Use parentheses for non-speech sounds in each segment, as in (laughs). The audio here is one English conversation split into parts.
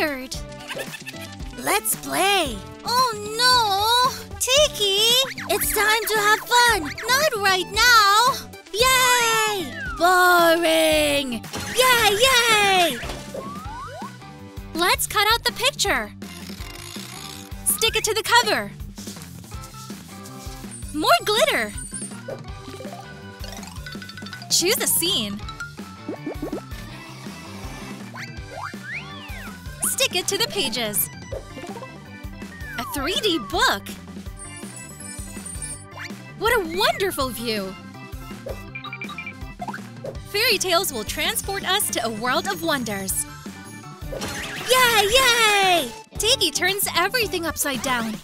tired. Let's play. Oh no! Tikki! It's time to have fun! Not right now! Yay! Boring! Yay, yay! Let's cut out the picture. Stick it to the cover. More glitter. Choose a scene. Stick it to the pages. A 3D book. What a wonderful view! Fairy tales will transport us to a world of wonders. Yay, yay! Tikki turns everything upside down.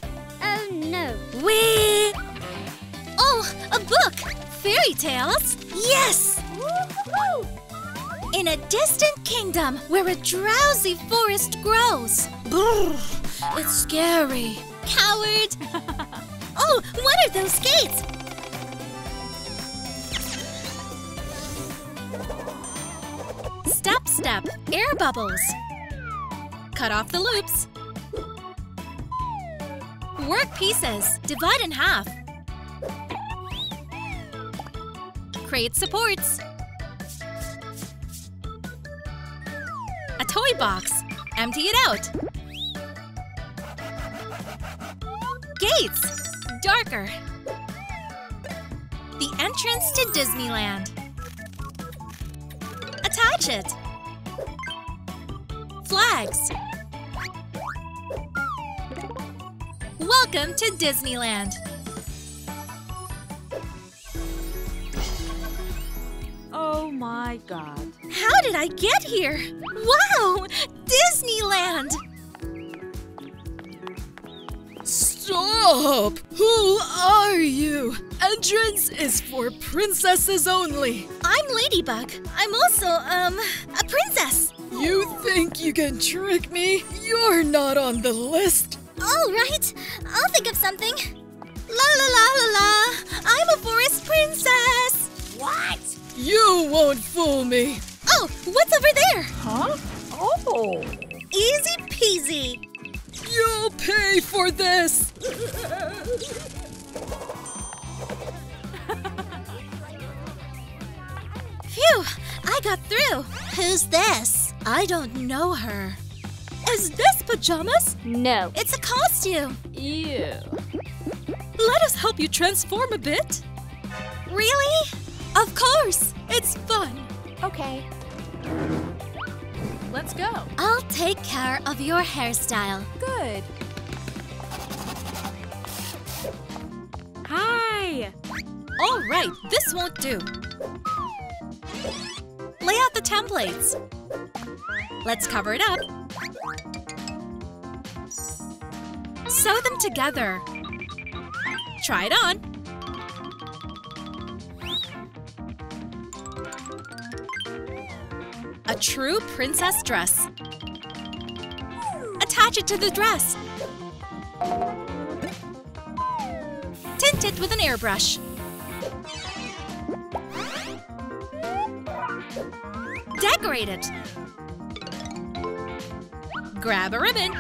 Oh no. Wee! Oh, a book! Fairy tales? Yes! In a distant kingdom where a drowsy forest grows. Brrr, it's scary. Coward! (laughs) oh, what are those gates? Step, step, air bubbles. Cut off the loops. Work pieces. Divide in half. Create supports. Toy box. Empty it out. Gates. Darker. The entrance to Disneyland. Attach it. Flags. Welcome to Disneyland. Oh my god. How did I get here? Wow! Disneyland! Stop! Who are you? Entrance is for princesses only. I'm Ladybug. I'm also, um, a princess. You think you can trick me? You're not on the list. All right, I'll think of something. La la la la la! I'm a forest princess! What? You won't fool me. Oh, what's over there? Huh? Oh. Easy peasy. You'll pay for this. Phew, I got through. Who's this? I don't know her. Is this pajamas? No. It's a costume. Ew. Let us help you transform a bit. Really? Of course. It's fun. Okay. Let's go. I'll take care of your hairstyle. Good. Hi. All right, this won't do. Lay out the templates. Let's cover it up. Sew them together. Try it on. True princess dress. Attach it to the dress. Tint it with an airbrush. Decorate it. Grab a ribbon.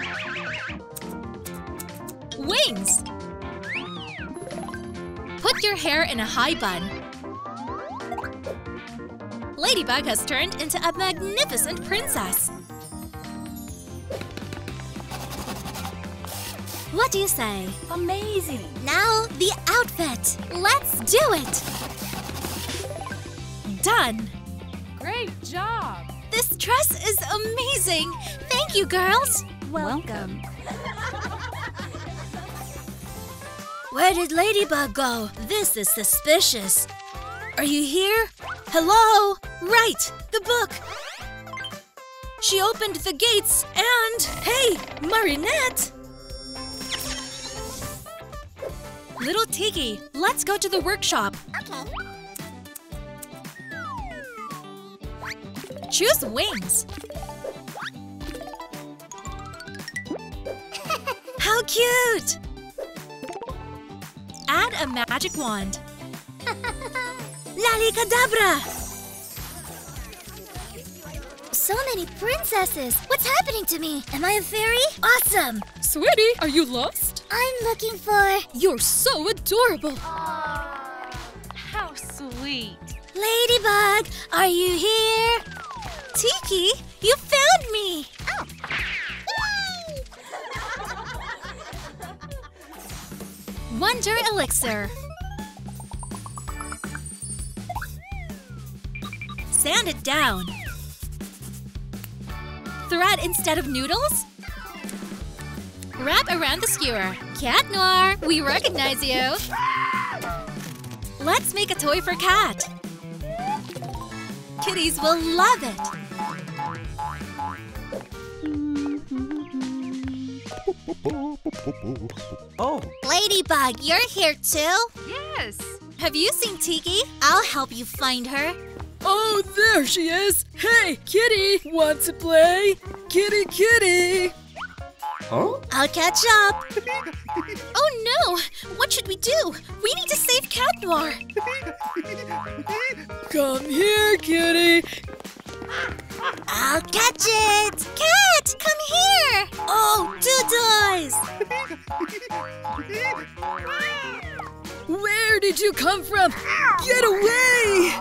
Wings. Put your hair in a high bun. Ladybug has turned into a magnificent princess. What do you say? Amazing. Now the outfit. Let's do it. Done. Great job. This dress is amazing. Thank you, girls. Welcome. (laughs) Where did Ladybug go? This is suspicious. Are you here? Hello? Right, the book. She opened the gates and. Hey, Marinette! Little Tikki, let's go to the workshop. Okay. Choose wings. (laughs) How cute! Add a magic wand. (laughs) Lalicadabra! So many princesses. What's happening to me? Am I a fairy? Awesome. Sweetie, are you lost? I'm looking for You're so adorable. How sweet. Ladybug, are you here? Tikki, you found me. Wonder Elixir. Sand it down. Thread instead of noodles? Wrap around the skewer. Cat Noir, we recognize you. Let's make a toy for Cat. Kitties will love it. Oh, Ladybug, you're here too? Yes. Have you seen Tikki? I'll help you find her. Oh, there she is. Hey, kitty, want to play? Kitty, kitty. huh? I'll catch up. (laughs) oh no! What should we do? We need to save Cat Noir. (laughs) Come here, kitty. I'll catch it. Cat, come here. Oh, two toys. Where did you come from? Get away!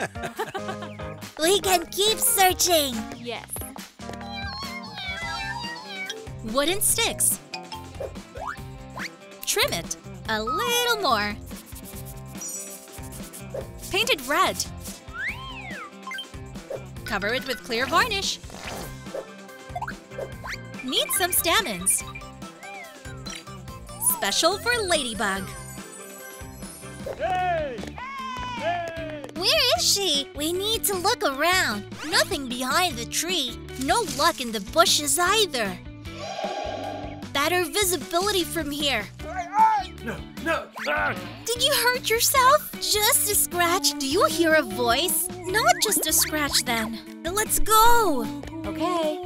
(laughs) We can keep searching. Yes. Wooden sticks. Trim it a little more. Painted red. Cover it with clear varnish. Need some stamens. Special for Ladybug. She? We need to look around. Nothing behind the tree. No luck in the bushes either. Better visibility from here. No, no. Ah. Did you hurt yourself? Just a scratch. Do you hear a voice? Not just a scratch then. Let's go. Okay.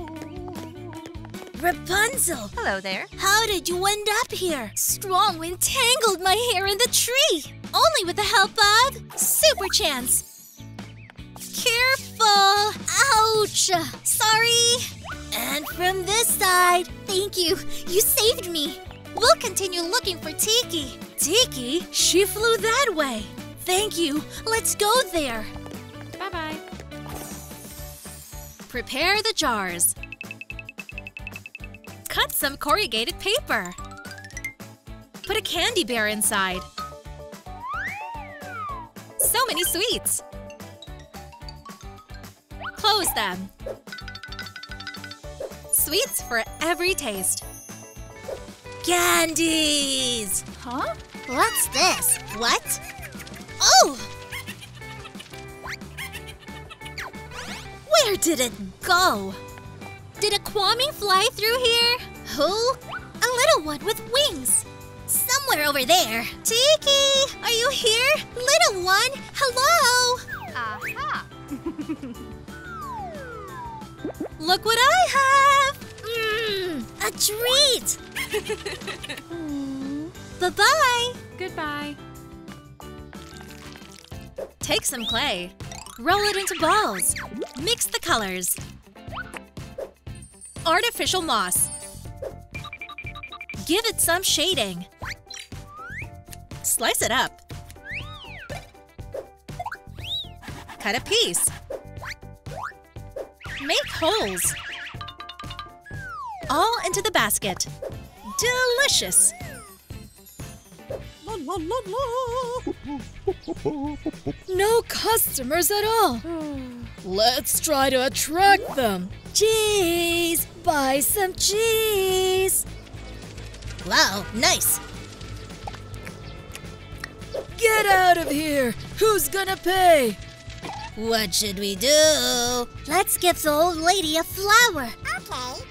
Rapunzel, Hello there. how did you end up here? Strong wind tangled my hair in the tree. Only with the help of Super Chance. Careful. Ouch. Sorry. And from this side, thank you. You saved me. We'll continue looking for Tikki. Tikki? She flew that way. Thank you. Let's go there. Bye bye. Prepare the jars. Cut some corrugated paper. Put a candy bear inside. So many sweets. Close them. Sweets for every taste. Candies! Huh? What's this? What? Oh! Where did it go? Did a Kwami fly through here? Who? A little one with wings. Somewhere over there. Tikki, are you here? Little one, hello! Aha. (laughs) Look what I have! Mmm, a treat! (laughs) Bye-bye! Goodbye. Take some clay. Roll it into balls. Mix the colors. Artificial moss. Give it some shading. Slice it up. Cut a piece. Make holes. All into the basket. Delicious! No customers at all. Let's try to attract them. Cheese! Buy some cheese! Wow, nice! Get out of here! Who's gonna pay? What should we do? Let's give the old lady a flower. Okay.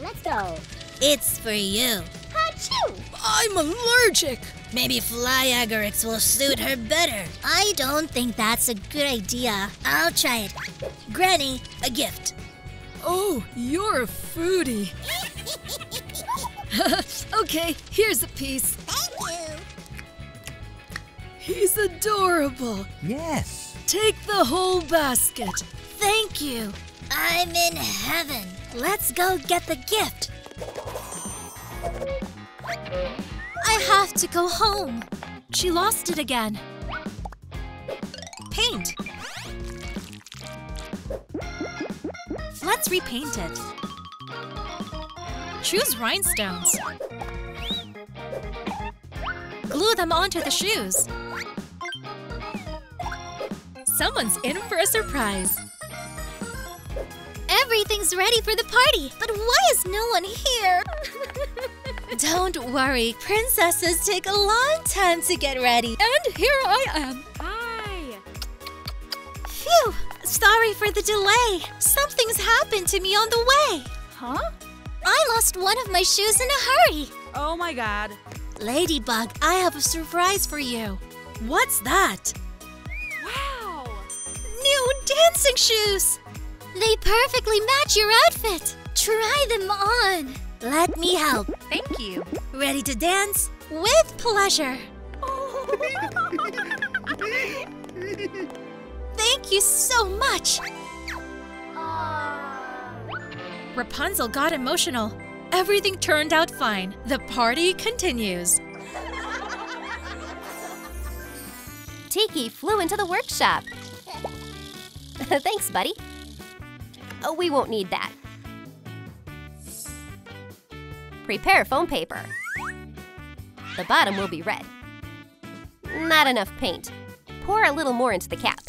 Let's go. It's for you. Achoo! I'm allergic. Maybe fly agarics will suit her better. I don't think that's a good idea. I'll try it. Granny, a gift. Oh, you're a foodie. (laughs) okay, here's a piece. Thank you. He's adorable. Yes. Take the whole basket. Thank you. I'm in heaven. Let's go get the gift. I have to go home. She lost it again. Paint. Let's repaint it. Choose rhinestones. Glue them onto the shoes. Someone's in for a surprise. Everything's ready for the party, but why is no one here? (laughs) Don't worry, princesses take a long time to get ready. And here I am. Bye. Phew! Sorry for the delay. Something's happened to me on the way. Huh? I lost one of my shoes in a hurry. Oh my god. Ladybug, I have a surprise for you. What's that? Wow. New dancing shoes! They perfectly match your outfit. Try them on. Let me help. Thank you. Ready to dance? With pleasure. Thank you so much. Rapunzel got emotional. Everything turned out fine. The party continues. Tikki flew into the workshop. (laughs) Thanks, buddy. Oh, we won't need that. Prepare foam paper. The bottom will be red. Not enough paint. Pour a little more into the cap.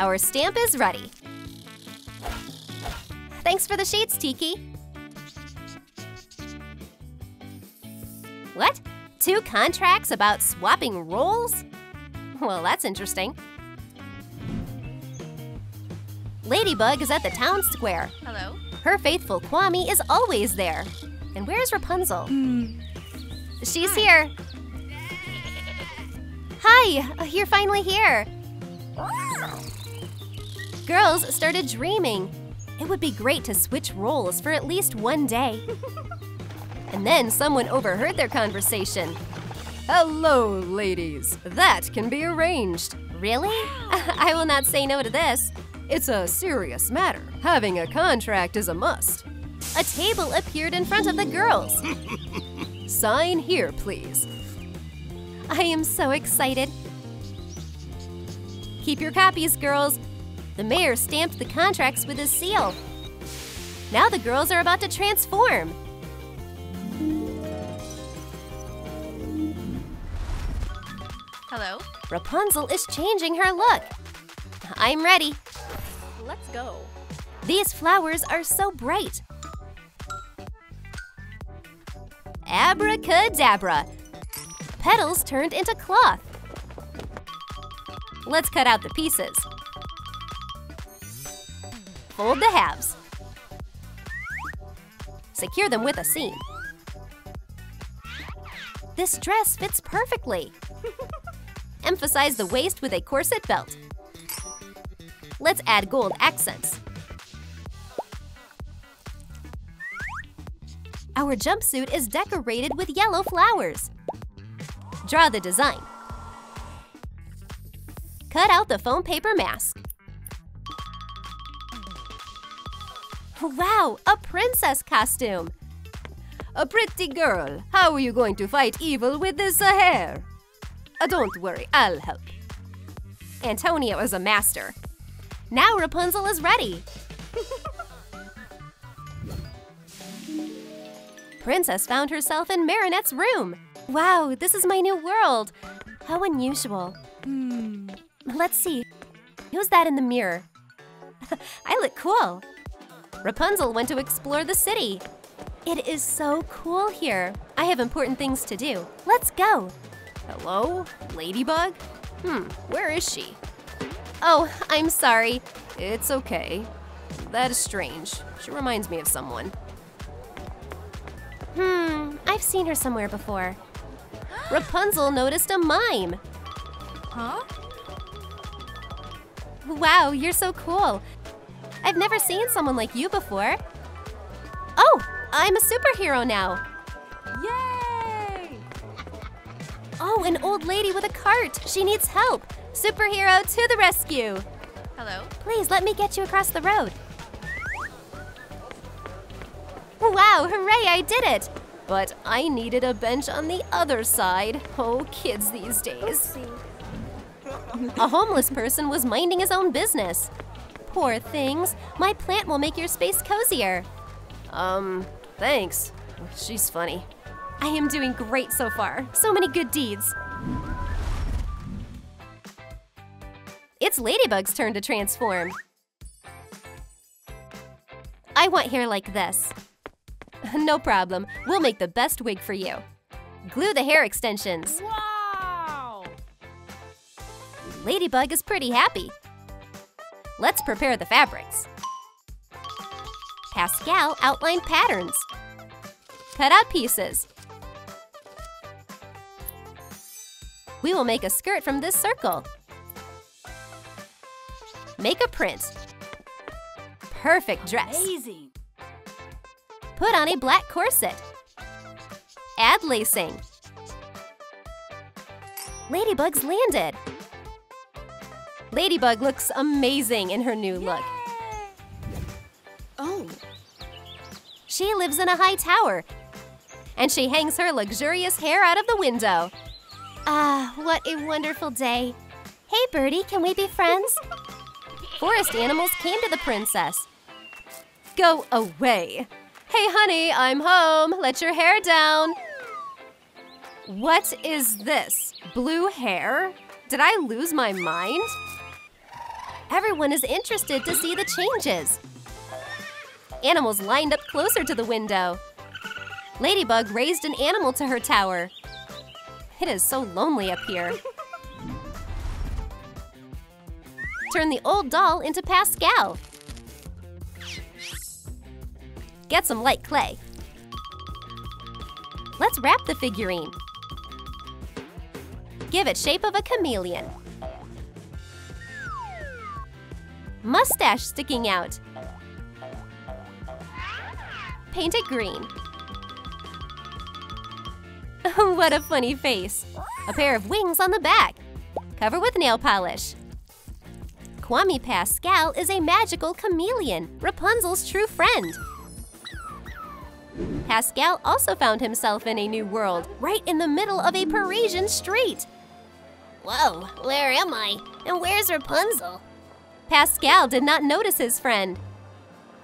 Our stamp is ready. Thanks for the shades, Tikki. What? Two contracts about swapping roles? Well, that's interesting. Ladybug is at the town square. Hello. Her faithful Kwami is always there. And where's Rapunzel? She's here. Hi, uh, you're finally here. Girls started dreaming. It would be great to switch roles for at least one day. (laughs) and then someone overheard their conversation. Hello, ladies. That can be arranged. Really? (laughs) I will not say no to this. It's a serious matter. Having a contract is a must. A table appeared in front of the girls. (laughs) Sign here, please. I am so excited. Keep your copies, girls. The mayor stamped the contracts with his seal. Now the girls are about to transform. Hello. Rapunzel is changing her look. I'm ready. Let's go. These flowers are so bright. Abracadabra. Petals turned into cloth. Let's cut out the pieces. Fold the halves. Secure them with a seam. This dress fits perfectly. (laughs) Emphasize the waist with a corset belt. Let's add gold accents. Our jumpsuit is decorated with yellow flowers. Draw the design. Cut out the foam paper mask. Wow, a princess costume! A pretty girl, how are you going to fight evil with this uh, hair? Uh, don't worry, I'll help. Antonio is a master. Now Rapunzel is ready. (laughs) Princess found herself in Marinette's room. Wow, this is my new world. How unusual. Hmm. Let's see. Who's that in the mirror? (laughs) I look cool. Rapunzel went to explore the city. It is so cool here. I have important things to do. Let's go. Hello? Ladybug? Hmm, where is she? Oh, I'm sorry. It's okay. That is strange. She reminds me of someone. Hmm, I've seen her somewhere before. (gasps) Rapunzel noticed a mime. Huh? Wow, you're so cool. I've never seen someone like you before. Oh, I'm a superhero now. Oh, an old lady with a cart. She needs help. Superhero to the rescue. Hello? Please let me get you across the road. Wow, hooray, I did it! But I needed a bench on the other side. Oh, kids these days. A homeless person was minding his own business. Poor things. My plant will make your space cozier. Um, thanks. She's funny. I am doing great so far. So many good deeds. It's Ladybug's turn to transform. I want hair like this. (laughs) No problem. We'll make the best wig for you. Glue the hair extensions. Wow! Ladybug is pretty happy. Let's prepare the fabrics. Pascal outlined patterns. Cut out pieces. We will make a skirt from this circle. Make a print. Perfect dress. Amazing! Put on a black corset. Add lacing. Ladybug's landed. Ladybug looks amazing in her new look. Oh, She lives in a high tower, and she hangs her luxurious hair out of the window. Ah, what a wonderful day. Hey, Birdie, can we be friends? (laughs) Forest animals came to the princess. Go away. Hey, honey, I'm home. Let your hair down. What is this? Blue hair? Did I lose my mind? Everyone is interested to see the changes. Animals lined up closer to the window. Ladybug raised an animal to her tower. It is so lonely up here. Turn the old doll into Pascal. Get some light clay. Let's wrap the figurine. Give it shape of a chameleon. Mustache sticking out. Paint it green. (laughs) what a funny face. A pair of wings on the back. Cover with nail polish. Kwami Pascal is a magical chameleon, Rapunzel's true friend. Pascal also found himself in a new world, right in the middle of a Parisian street. Whoa, where am I? And where's Rapunzel? Pascal did not notice his friend.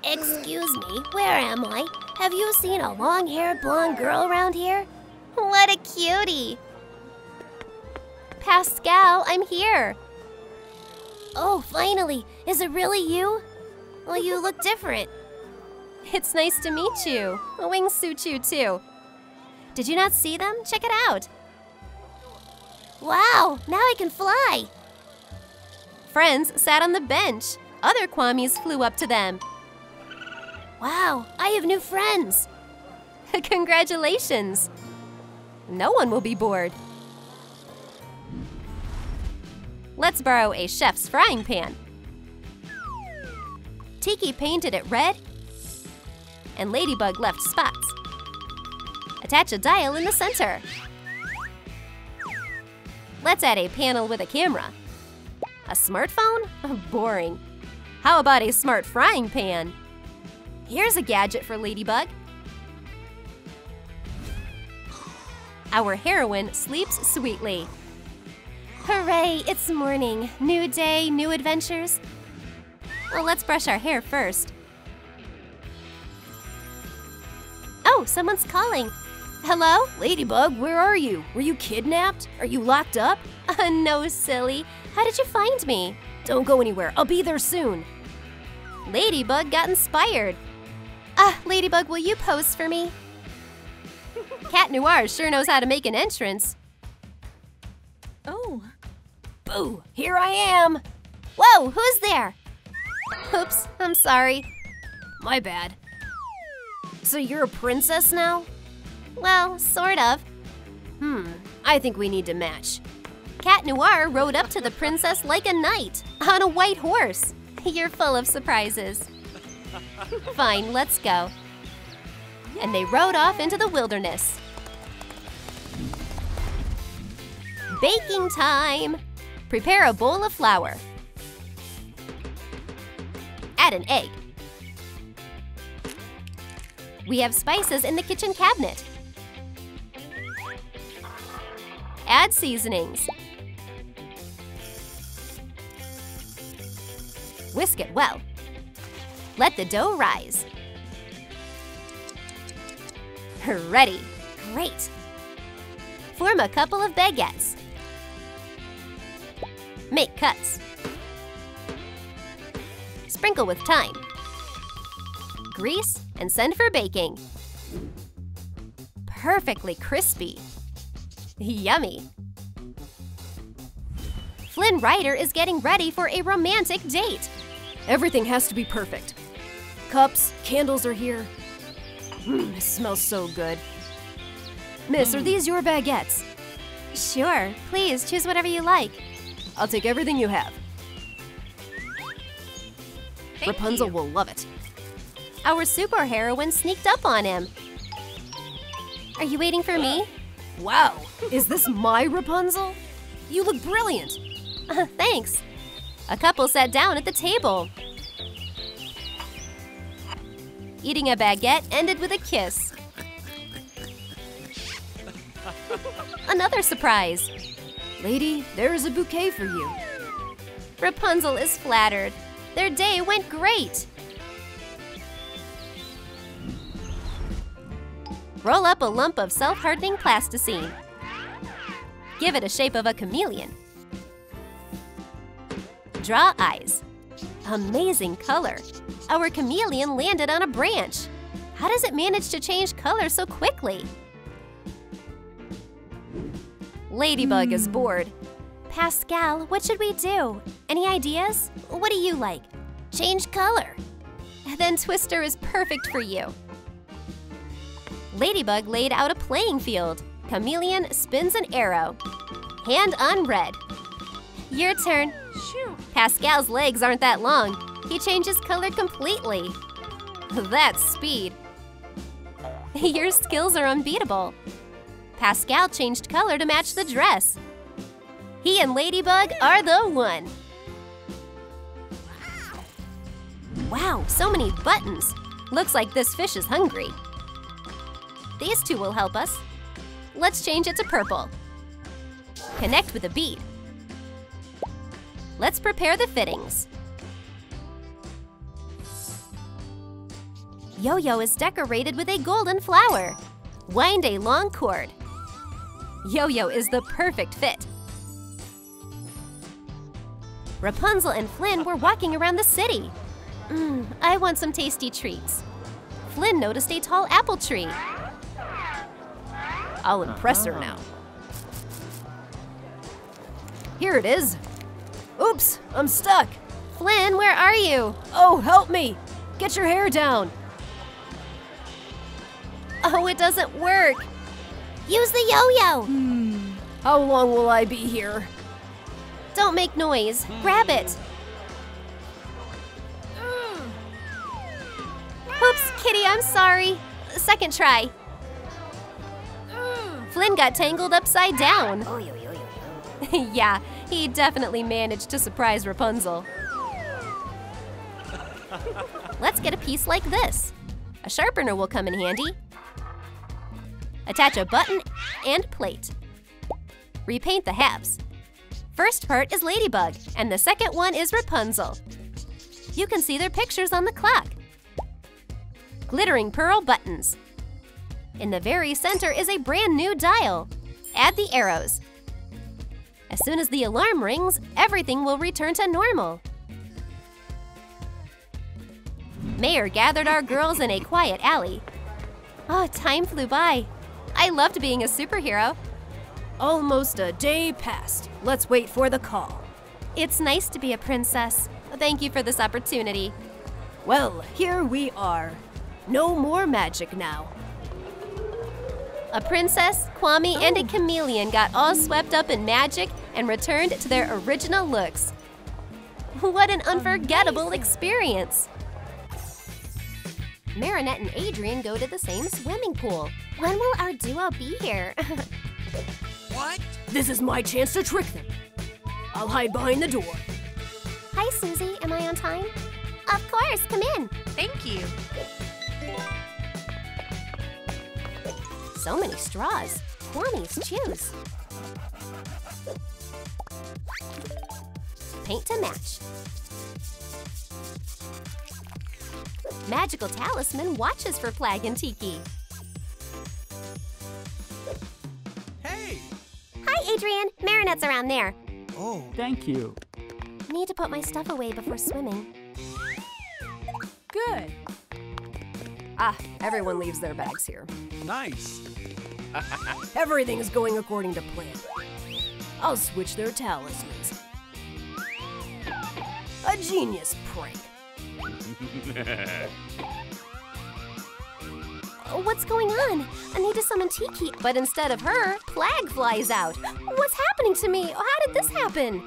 Excuse me, where am I? Have you seen a long haired blonde girl around here? What a cutie! Pascal, I'm here. Oh, finally! Is it really you? Well, you look different. It's nice to meet you. Wings suit you too. Did you not see them? Check it out. Wow, now I can fly! Friends sat on the bench. Other Kwamis flew up to them. Wow, I have new friends! (laughs) Congratulations! No one will be bored. Let's borrow a chef's frying pan. Tikki painted it red, and Ladybug left spots. Attach a dial in the center. Let's add a panel with a camera. A smartphone? (laughs) Boring. How about a smart frying pan? Here's a gadget for Ladybug. Our heroine sleeps sweetly. Hooray, it's morning. New day, new adventures. Well, let's brush our hair first. Oh, someone's calling. Hello? Ladybug, where are you? Were you kidnapped? Are you locked up? (laughs) Uh, no, silly. How did you find me? Don't go anywhere. I'll be there soon. Ladybug got inspired. Ah, Ladybug, will you pose for me? Cat Noir sure knows how to make an entrance. oh. Boo! Here I am! Whoa, who's there? Oops, I'm sorry. My bad. So you're a princess now? Well, sort of. Hmm, I think we need to match. Cat Noir rode up to the princess like a knight, on a white horse. (laughs) You're full of surprises. (laughs) Fine, let's go. And they rode off into the wilderness. Baking time! Prepare a bowl of flour. add an egg. We have spices in the kitchen cabinet. Add seasonings. Whisk it well. Let the dough rise. (laughs) Ready. Great. Form a couple of baguettes. Make cuts. Sprinkle with thyme. Grease and send for baking. Perfectly crispy. Yummy. Flynn Rider is getting ready for a romantic date. Everything has to be perfect. Cups, candles are here. Mmm, it smells so good. Miss, are these your baguettes? Sure. Please choose whatever you like. I'll take everything you have. Thank Rapunzel you. will love it. Our superheroine sneaked up on him. Are you waiting for me? (gasps) Wow, is this my Rapunzel? You look brilliant. Uh, (laughs) thanks. A couple sat down at the table. Eating a baguette ended with a kiss. Another surprise. Lady, there is a bouquet for you. Rapunzel is flattered. Their day went great. Roll up a lump of self-hardening plasticine. Give it a shape of a chameleon. Draw eyes. Amazing color. Our chameleon landed on a branch. How does it manage to change color so quickly? Ladybug is hmm. bored. Pascal, what should we do? Any ideas? What do you like? Change color. Then Twister is perfect for you. Ladybug laid out a playing field. Chameleon spins an arrow. Hand on red. Your turn. Pascal's legs aren't that long. He changes color completely. That's speed. (laughs) Your skills are unbeatable. Pascal changed color to match the dress. He and Ladybug are the one. Wow, so many buttons. Looks like this fish is hungry. These two will help us. Let's change it to purple. Connect with a bead. Let's prepare the fittings. Yo-Yo is decorated with a golden flower. Wind a long cord. Yo-Yo is the perfect fit. Rapunzel and Flynn were walking around the city. Mmm, I want some tasty treats. Flynn noticed a tall apple tree. I'll impress her uh-huh. now. Here it is. Oops, I'm stuck. Flynn, where are you? Oh, help me. Get your hair down. Oh, it doesn't work. Use the yo-yo. Hmm. How long will I be here? Don't make noise. Grab it. Oops, Kitty, I'm sorry. Second try. Flynn got tangled upside down. (laughs) Yeah, he definitely managed to surprise Rapunzel. (laughs) Let's get a piece like this. A sharpener will come in handy. Attach a button and plate. Repaint the halves. First part is Ladybug, and the second one is Rapunzel. You can see their pictures on the clock. Glittering pearl buttons. In the very center is a brand new dial. Add the arrows. As soon as the alarm rings, everything will return to normal. Mayor gathered our girls in a quiet alley. Oh, time flew by. I loved being a superhero. Almost a day passed. Let's wait for the call. It's nice to be a princess. Thank you for this opportunity. Well, here we are. No more magic now. A princess, Kwami, and a oh. chameleon got all swept up in magic and returned to their original looks. What an unforgettable experience! Marinette and Adrien go to the same swimming pool. When will our duo be here? (laughs) What? This is my chance to trick them. I'll hide behind the door. Hi, Susie. Am I on time? Of course, come in. Thank you. So many straws. Twenties, choose. Paint to match. Magical Talisman watches for Plagg and Tikki. Hey! Hi, Adrien. Marinette's around there. Oh. Thank you. Need to put my stuff away before swimming. Good. Ah, everyone leaves their bags here. Nice. (laughs) Everything is going according to plan. I'll switch their talismans. A genius prank. (laughs) What's going on? I need to summon Tikki. But instead of her, Plagg flies out. What's happening to me? How did this happen?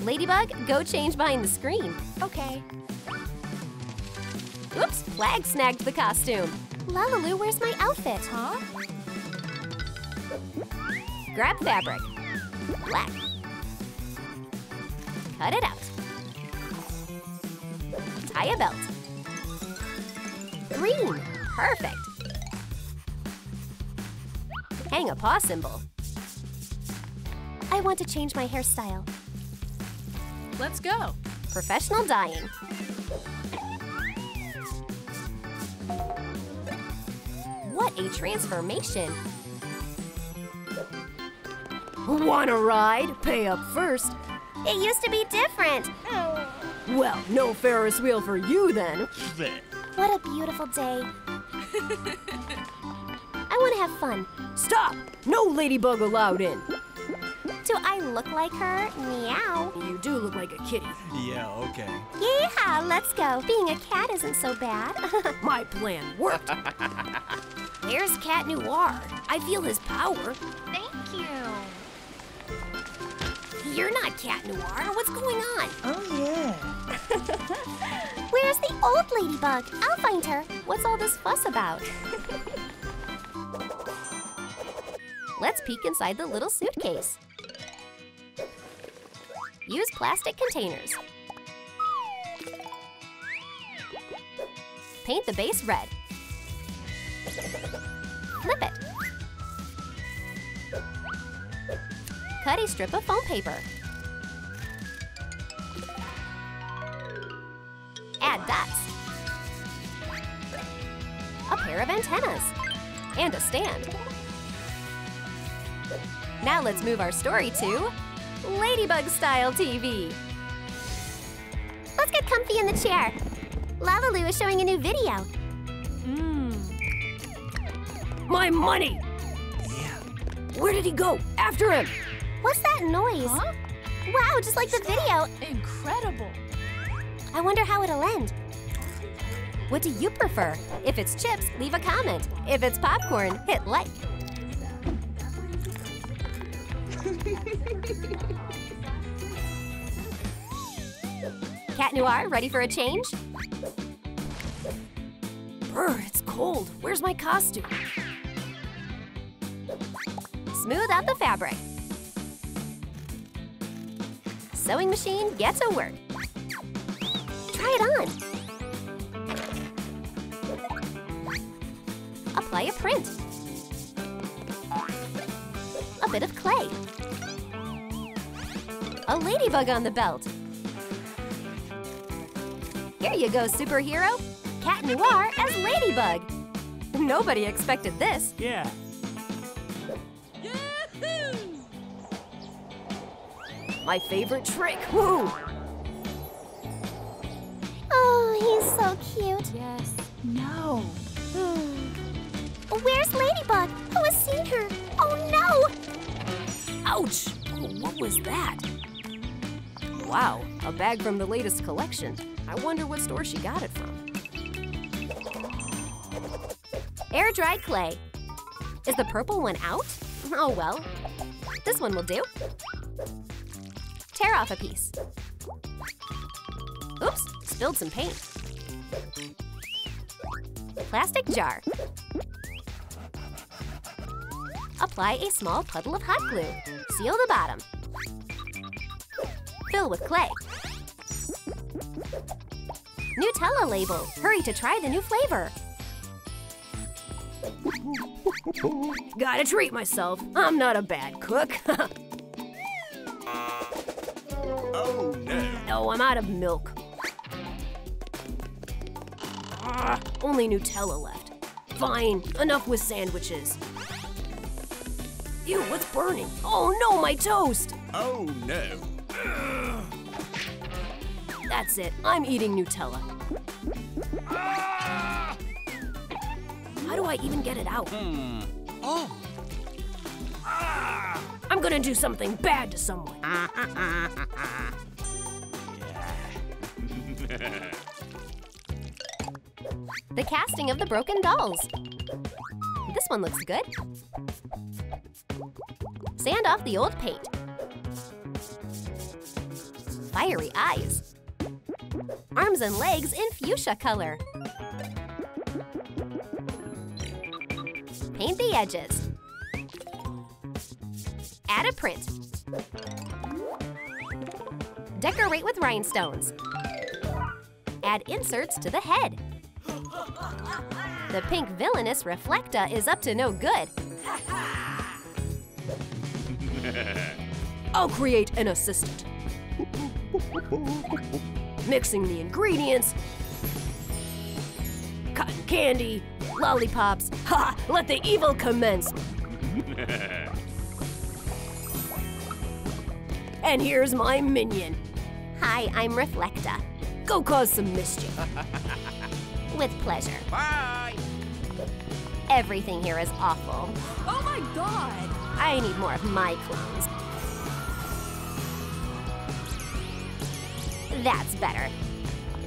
Ladybug, go change behind the screen. Okay. Oops, Plagg snagged the costume. Lalalu, where's my outfit? Huh? Grab fabric. Black. Cut it out. Tie a belt. Green. Perfect. Hang a paw symbol. I want to change my hairstyle. Let's go. Professional dyeing. What a transformation! Want a ride? Pay up first. It used to be different. Oh. Well, no Ferris wheel for you then. What a beautiful day. (laughs) I want to have fun. Stop! No ladybug allowed in. Do I look like her? Meow. You do look like a kitty. Yeah, okay. Yeehaw, let's go. Being a cat isn't so bad. (laughs) My plan worked. (laughs) There's Cat Noir. I feel his power. Thank you. You're not Cat Noir. What's going on? Oh, yeah. (laughs) Where's the old ladybug? I'll find her. What's all this fuss about? (laughs) Let's peek inside the little suitcase. Use plastic containers. Paint the base red. Flip it. Cut a strip of foam paper. Add dots. A pair of antennas. And a stand. Now let's move our story to Ladybug Style TV. Let's get comfy in the chair. Lalalu is showing a new video. Hmm. My money! Yeah. Where did he go? After him! What's that noise? Huh? Wow, just like the video. Incredible. I wonder how it'll end. What do you prefer? If it's chips, leave a comment. If it's popcorn, hit like. Cat Noir, ready for a change? Brr, it's cold. Where's my costume? Smooth out the fabric. Sewing machine, gets to work. Try it on. Apply a print. A bit of clay. A ladybug on the belt. Here you go, superhero. Cat Noir as Ladybug. Nobody expected this. Yeah. My favorite trick. Woo! Oh, he's so cute. Yes. No. Hmm. Where's Ladybug? Who has seen her? Oh no! Ouch! Oh, what was that? Wow, a bag from the latest collection. I wonder what store she got it from. Air dried clay. Is the purple one out? Oh well. This one will do. Tear off a piece. Oops, spilled some paint. Plastic jar. Apply a small puddle of hot glue. Seal the bottom. Fill with clay. Nutella label. Hurry to try the new flavor. Gotta treat myself. I'm not a bad cook. (laughs) Oh no. no, I'm out of milk. Only Nutella left. Fine, enough with sandwiches. Ew, what's burning? Oh no, my toast! Oh no. That's it, I'm eating Nutella. How do I even get it out? Hmm. Oh. I'm gonna do something bad to someone. (laughs) the casting of the broken dolls. This one looks good. Sand off the old paint. Fiery eyes. Arms and legs in fuchsia color. Paint the edges. Add a print. Decorate with rhinestones. Add inserts to the head. The pink villainous Reflecta is up to no good. I'll create an assistant. Mixing the ingredients. Cotton candy, lollipops. Ha! Let the evil commence. (laughs) And here's my minion. Hi, I'm Reflecta. Go cause some mischief. (laughs) With pleasure. Bye. Everything here is awful. Oh my god! I need more of my clones. That's better.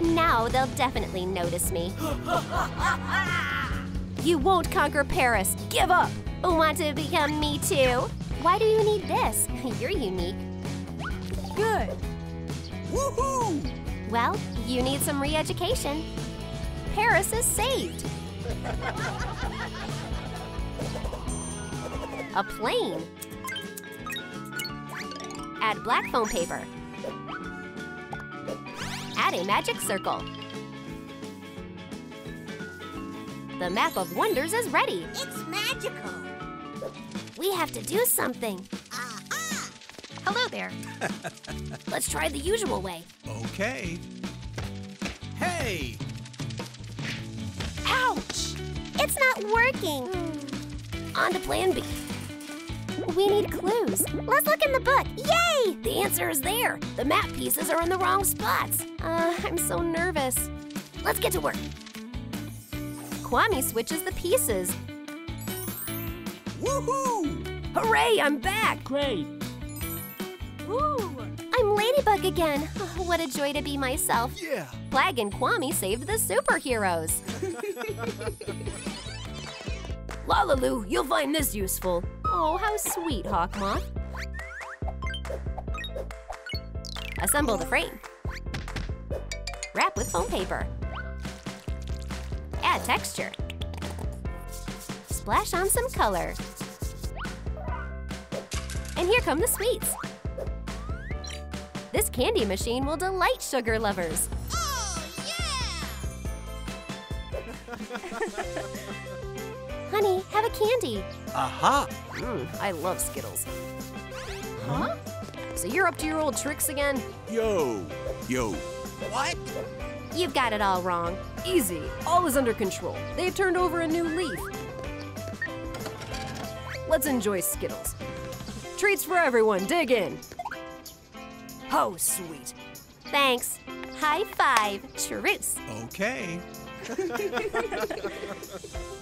Now they'll definitely notice me. (laughs) you won't conquer Paris. Give up. Want to become me too? Why do you need this? (laughs) You're unique. Good. Woohoo! Well, you need some re-education. Paris is saved. A plane. Add black foam paper. Add a magic circle. The map of wonders is ready. It's magical. We have to do something. Hello there. (laughs) Let's try the usual way. Okay. Hey! Ouch! It's not working. On to plan B. We need clues. Let's look in the book. Yay! The answer is there. The map pieces are in the wrong spots. Uh, I'm so nervous. Let's get to work. Kwami switches the pieces. Woohoo! Hooray, I'm back! Great. I'm Ladybug again. Oh, (laughs) what a joy to be myself. Yeah. Plagg and Kwami saved the superheroes. (laughs) Lalaloo, you'll find this useful. Oh, how sweet, Hawkmoth. Assemble the frame. Wrap with foam paper. Add texture. Splash on some color. And here come the sweets. This candy machine will delight sugar lovers. Honey, have a candy. Aha! Mm, I love Skittles. Huh? So you're up to your old tricks again? Yo! Yo! What? You've got it all wrong. Easy. All is under control. They've turned over a new leaf. Let's enjoy Skittles. Treats for everyone. Dig in. Oh, sweet. Thanks. High five. Truce. Okay. (laughs)